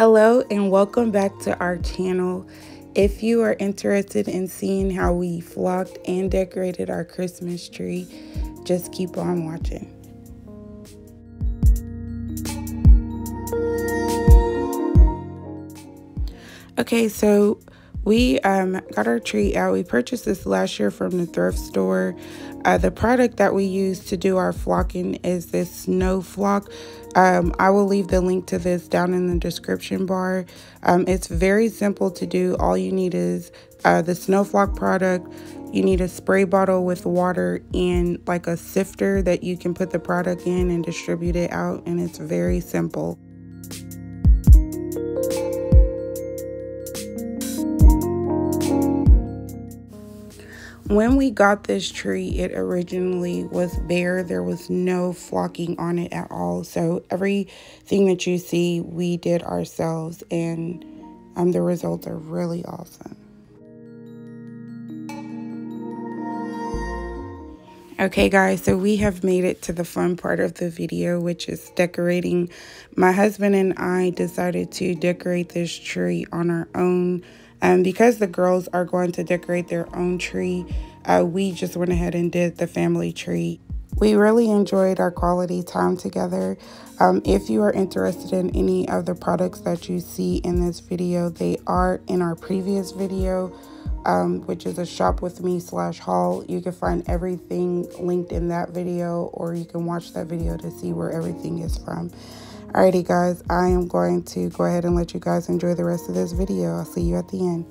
Hello and welcome back to our channel. If you are interested in seeing how we flocked and decorated our Christmas tree, just keep on watching. Okay, so we um, got our tree out. We purchased this last year from the thrift store. Uh, the product that we use to do our flocking is this snow flock. Um, I will leave the link to this down in the description bar. Um, it's very simple to do. All you need is uh, the snow flock product. You need a spray bottle with water and like a sifter that you can put the product in and distribute it out. And it's very simple. When we got this tree, it originally was bare. There was no flocking on it at all. So everything that you see, we did ourselves, and um, the results are really awesome. Okay guys, so we have made it to the fun part of the video, which is decorating. My husband and I decided to decorate this tree on our own um, because the girls are going to decorate their own tree, uh, we just went ahead and did the family tree. We really enjoyed our quality time together. Um, if you are interested in any of the products that you see in this video, they are in our previous video, um, which is a shop with me slash haul. You can find everything linked in that video, or you can watch that video to see where everything is from. Alrighty guys, I am going to go ahead and let you guys enjoy the rest of this video. I'll see you at the end.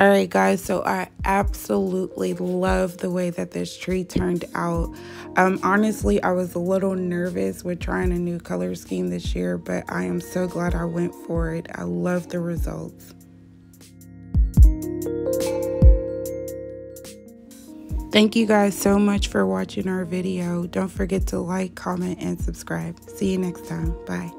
All right, guys, so I absolutely love the way that this tree turned out. Um, honestly, I was a little nervous with trying a new color scheme this year, but I am so glad I went for it. I love the results. Thank you guys so much for watching our video. Don't forget to like, comment, and subscribe. See you next time. Bye.